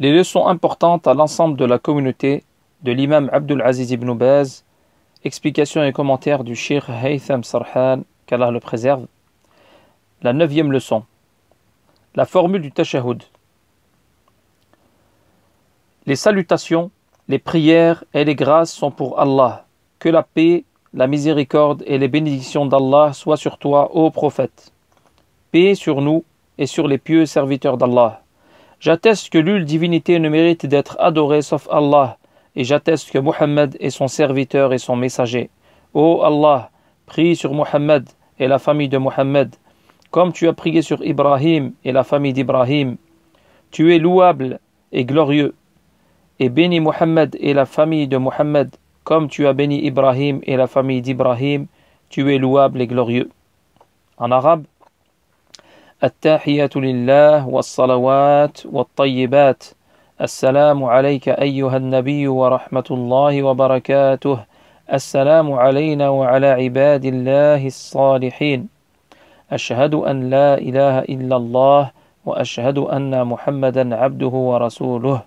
Les leçons importantes à l'ensemble de la communauté de l'imam Abdul Aziz ibn Baz, explication et commentaire du Sheikh Haytham Sarhan, qu'Allah le préserve. La neuvième leçon. La formule du tashahhud. Les salutations, les prières et les grâces sont pour Allah. Que la paix, la miséricorde et les bénédictions d'Allah soient sur toi, ô prophète. Paix sur nous et sur les pieux serviteurs d'Allah. J'atteste que nulle divinité ne mérite d'être adorée sauf Allah, et j'atteste que Muhammad est son serviteur et son messager. Ô Allah, prie sur Muhammad et la famille de Muhammad, comme tu as prié sur Ibrahim et la famille d'Ibrahim. Tu es louable et glorieux, et bénis Muhammad et la famille de Muhammad, comme tu as béni Ibrahim et la famille d'Ibrahim. Tu es louable et glorieux. En arabe, التحية لله والصلوات والطيبات. السلام عليك أيها النبي ورحمة الله وبركاته. السلام علينا وعلى عباد الله الصالحين. أشهد أن لا إله إلا الله وأشهد أن محمدا عبده ورسوله.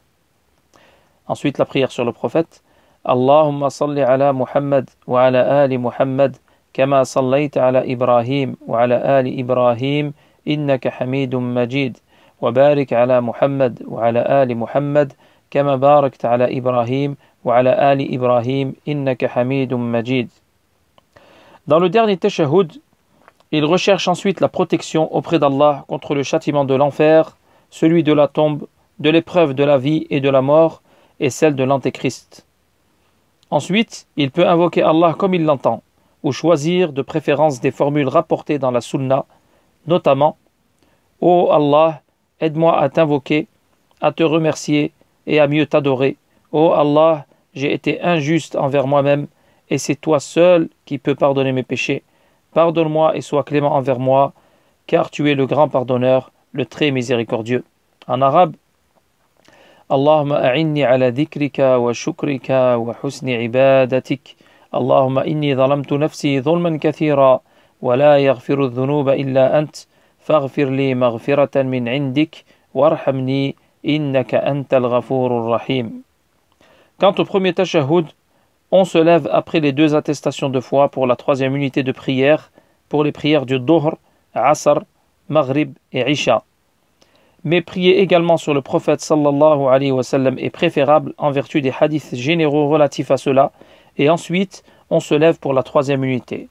Ensuite la prière sur le prophète. اللهم صل على محمد وعلى آل محمد كما صليت على إبراهيم وعلى آل إبراهيم إنك حميد مجيد وبارك على محمد وعلى آل محمد كما باركت على إبراهيم وعلى آل إبراهيم إنك حميد مجيد Dans le dernier tashahhud, il recherche ensuite la protection auprès d'Allah contre le châtiment de l'enfer, celui de la tombe, de l'épreuve de la vie et de la mort, et celle de l'antéchrist. Ensuite, il peut invoquer Allah comme il l'entend, ou choisir de préférence des formules rapportées dans la Sunna notamment Ô Allah, aide-moi à t'invoquer, à te remercier et à mieux t'adorer. Ô Allah, j'ai été injuste envers moi-même, et c'est toi seul qui peux pardonner mes péchés. Pardonne-moi et sois clément envers moi, car tu es le grand pardonneur, le très miséricordieux. En arabe, Allahumma wa shukrika wa husni ibadatik. Allahumma inni nafsi kathira. ولا يغفر الذنوب إلا أنت فاغفر لي مغفرة من عندك وارحمني إنك أنت الغفور الرحيم Quant au premier tashahhud, on se lève après les deux attestations de foi pour la troisième unité de prière, pour les prières du Dohr, Asr, Maghrib et Isha. Mais prier également sur le prophète sallallahu alayhi wa sallam est préférable en vertu des hadiths généraux relatifs à cela, et ensuite on se lève pour la troisième unité.